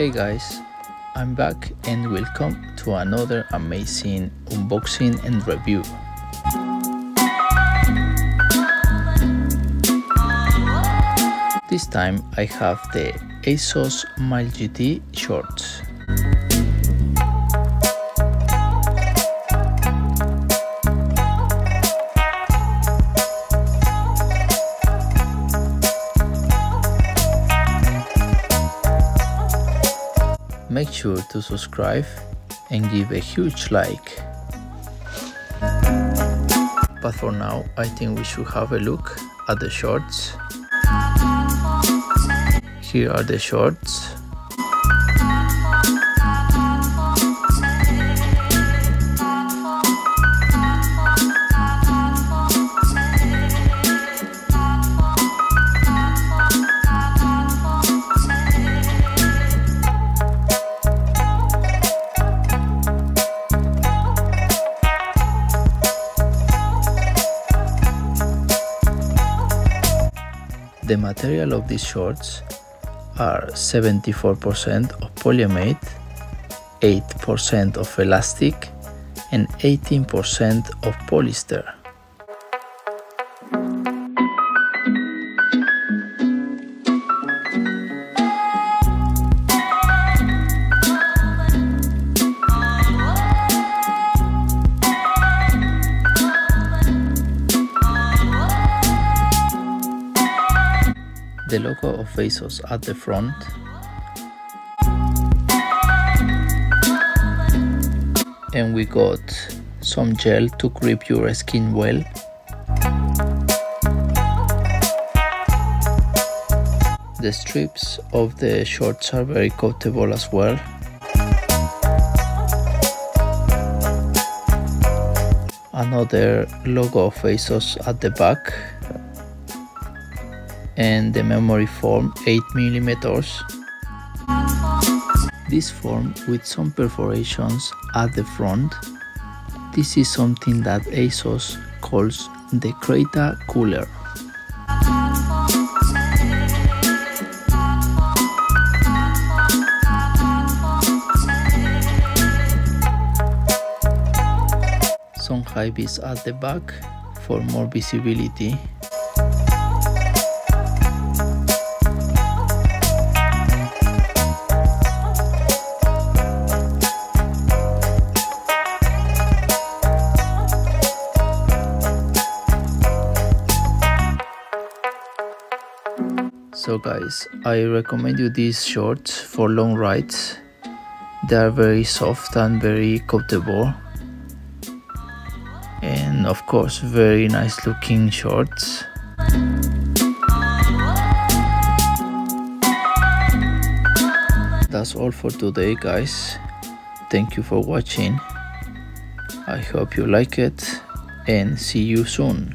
Hey guys, I'm back and welcome to another amazing unboxing and review. This time I have the ASSOS Mille GT shorts. Make sure to subscribe and give a huge like. But for now, I think we should have a look at the shorts. Here are the shorts. The material of these shorts are 74% of polyamide, 8% of elastic, and 18% of polyester. The logo of ASSOS at the front. And we got some gel to grip your skin well. The strips of the shorts are very comfortable as well. Another logo of ASSOS at the back and the memory form 8 millimeters. This form with some perforations at the front. This is something that ASSOS calls the Creta Cooler. Some high vis at the back for more visibility so guys i recommend you these shorts for long rides. They are very soft and very comfortable. And of course very nice looking shorts. That's all for today guys. Thank you for watching. I hope you like it and see you soon